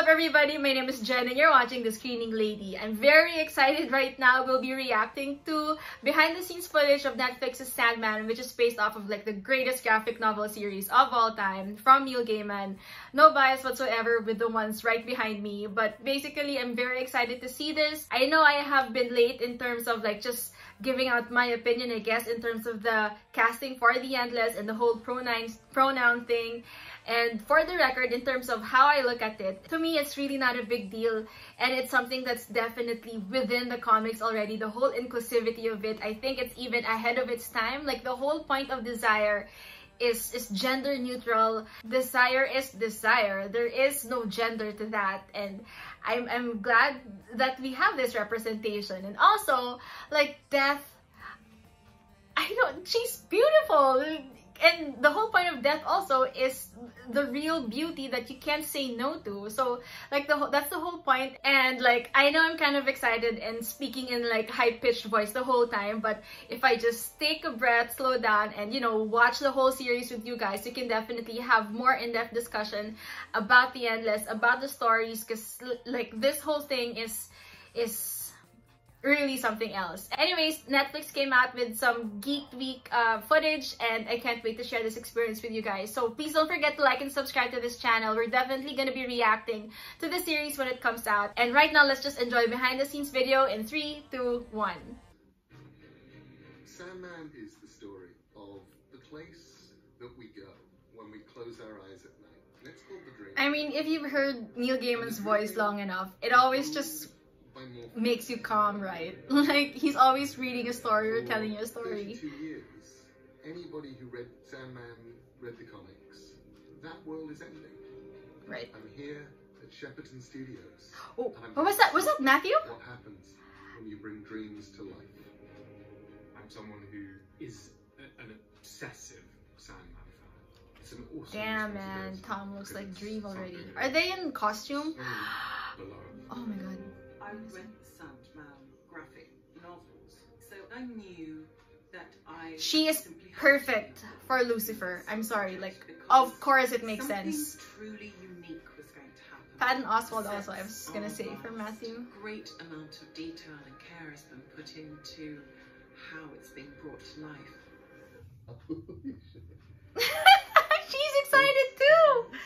up everybody? My name is Jen and you're watching The Screening Lady. I'm very excited right now. We'll be reacting to behind the scenes footage of Netflix's Sandman which is based off of like the greatest graphic novel series of all time from Neil Gaiman. No bias whatsoever with the ones right behind me but basically I'm very excited to see this. I know I have been late in terms of like just giving out my opinion I guess in terms of the casting for The Endless and the whole pronouns pronoun thing and for the record, in terms of how I look at it, to me, it's really not a big deal. And it's something that's definitely within the comics already. The whole inclusivity of it, I think it's even ahead of its time. Like the whole point of Desire is, is gender neutral. Desire is desire. There is no gender to that. And I'm, I'm glad that we have this representation. And also, like, Death, I don't, she's beautiful and the whole point of death also is the real beauty that you can't say no to. So like the that's the whole point. And like i know i'm kind of excited and speaking in like high-pitched voice the whole time but if i just take a breath slow down and you know watch the whole series with you guys you can definitely have more in-depth discussion about the endless about the stories because like this whole thing is is really something else. Anyways, Netflix came out with some Geek Week uh, footage and I can't wait to share this experience with you guys. So please don't forget to like and subscribe to this channel. We're definitely going to be reacting to the series when it comes out. And right now, let's just enjoy behind the scenes video in 3, 2, 1. Sandman is the story of the place that we go when we close our eyes at night. It's called the dream. I mean, if you've heard Neil Gaiman's voice long enough, it always just makes you calm, right? like he's always reading a story or telling you a story. Two years, anybody who read Sandman read the comics. That world is ending. Right. I'm here at Shepperton Studios. Oh, what was that? Was that Matthew? What happens when you bring dreams to life? I'm someone who is a, an obsessive Sandman fan. It's an awesome Damn man, Tom looks like Dream already. Are they in costume? oh my god. I read Sandman graphic novels, so I knew that I. She is perfect for Lucifer. I'm sorry, like of course it makes sense. Truly unique was going to happen. Patton Oswalt also, I was gonna say for Matthew. Great amount of detail and care has been put into how it's being brought to life. She's excited too.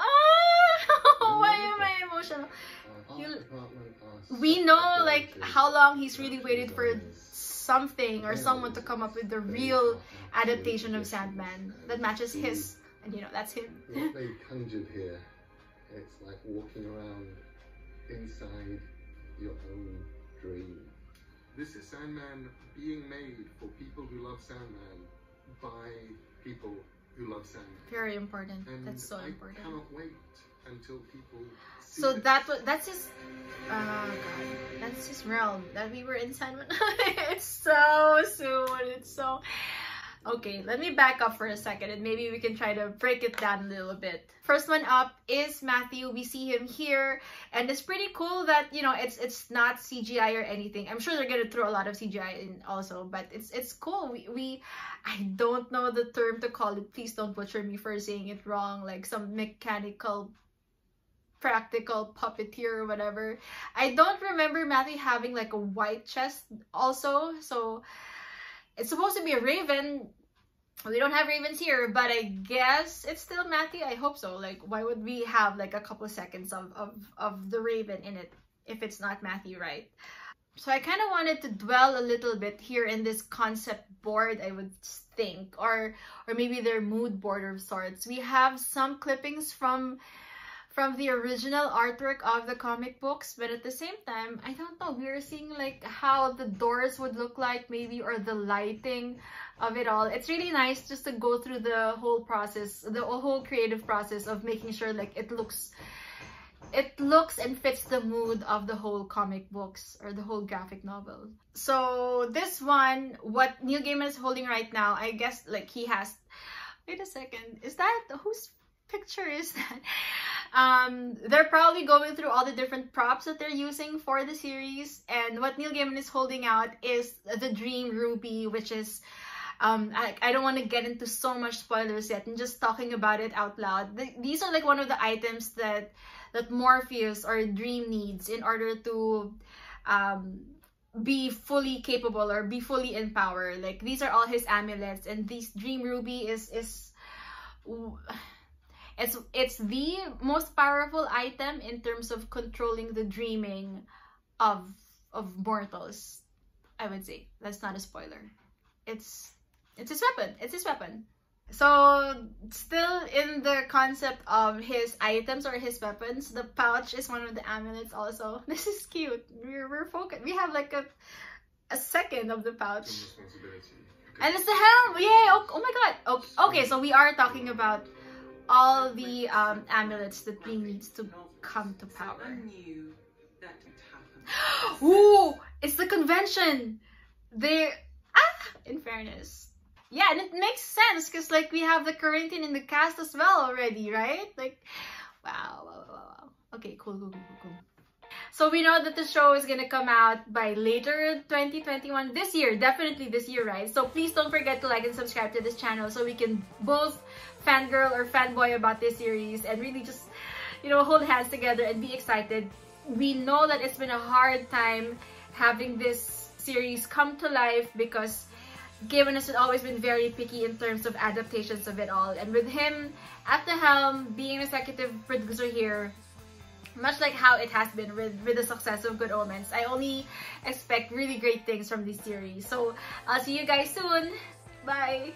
Oh, why am I emotional? We know like how long he's really waited for something or someone to come up with the real adaptation of Sandman that matches his, and you know that's him. what they conjured here, it's like walking around inside your own dream. This is Sandman being made for people who love Sandman by people who love Sandman. Very important. And that's so important. I cannot wait until people. So that was that's his. Uh, God, that's his realm that we were inside San. it's so soon. It's so. Okay, let me back up for a second and maybe we can try to break it down a little bit. First one up is Matthew. We see him here and it's pretty cool that, you know, it's it's not CGI or anything. I'm sure they're going to throw a lot of CGI in also, but it's it's cool. We, we I don't know the term to call it. Please don't butcher me for saying it wrong. Like some mechanical practical puppeteer or whatever. I don't remember Matthew having like a white chest also. So it's supposed to be a raven. We don't have ravens here, but I guess it's still Matthew. I hope so. Like, why would we have like a couple seconds of, of, of the raven in it if it's not Matthew, right? So I kind of wanted to dwell a little bit here in this concept board, I would think, or or maybe their mood board of sorts. We have some clippings from from the original artwork of the comic books but at the same time i don't know we are seeing like how the doors would look like maybe or the lighting of it all it's really nice just to go through the whole process the whole creative process of making sure like it looks it looks and fits the mood of the whole comic books or the whole graphic novel. So this one, what Neil Gaiman is holding right now, I guess like he has, wait a second, is that, whose picture is that? Um, they're probably going through all the different props that they're using for the series. And what Neil Gaiman is holding out is the Dream Ruby, which is um, I, I don't want to get into so much spoilers yet. and just talking about it out loud. The, these are like one of the items that that Morpheus or Dream needs in order to um, be fully capable or be fully in power. Like these are all his amulets, and this Dream Ruby is is it's it's the most powerful item in terms of controlling the dreaming of of mortals. I would say that's not a spoiler. It's it's his weapon. It's his weapon. So still in the concept of his items or his weapons, the pouch is one of the amulets also. This is cute. We're we're focused. We have like a a second of the pouch. And it's the helm! Yay! Oh, oh my god! Okay, okay, so we are talking about all the um, amulets that Bling needs to come to power. Ooh! It's the convention! They... Ah! In fairness. Yeah, and it makes sense because like we have the Corinthian in the cast as well already, right? Like, wow, wow, wow, wow. Okay, cool, cool, cool, cool, cool. So we know that the show is gonna come out by later 2021, this year, definitely this year, right? So please don't forget to like and subscribe to this channel so we can both fangirl or fanboy about this series and really just, you know, hold hands together and be excited. We know that it's been a hard time having this series come to life because Gaiman has always been very picky in terms of adaptations of it all. And with him at the helm, being executive producer here, much like how it has been with, with the success of Good Omens, I only expect really great things from this series. So, I'll see you guys soon. Bye!